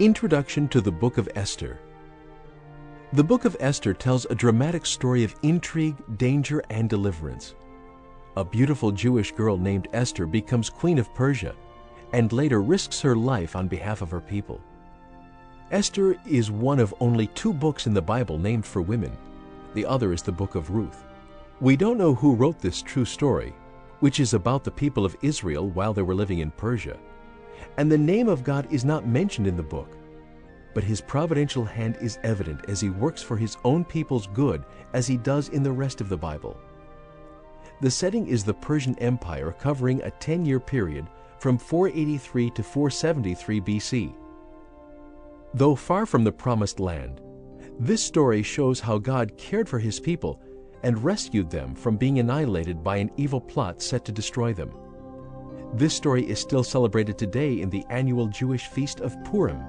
Introduction to the Book of Esther The Book of Esther tells a dramatic story of intrigue, danger, and deliverance. A beautiful Jewish girl named Esther becomes queen of Persia and later risks her life on behalf of her people. Esther is one of only two books in the Bible named for women. The other is the book of Ruth. We don't know who wrote this true story, which is about the people of Israel while they were living in Persia. And the name of God is not mentioned in the book. But his providential hand is evident as he works for his own people's good as he does in the rest of the Bible. The setting is the Persian Empire covering a 10-year period from 483 to 473 BC. Though far from the promised land, this story shows how God cared for his people and rescued them from being annihilated by an evil plot set to destroy them. This story is still celebrated today in the annual Jewish feast of Purim,